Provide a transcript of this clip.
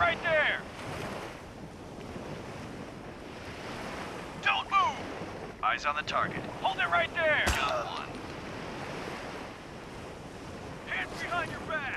right there! Don't move! Eyes on the target. Hold it right there! Got one. Hands behind your back!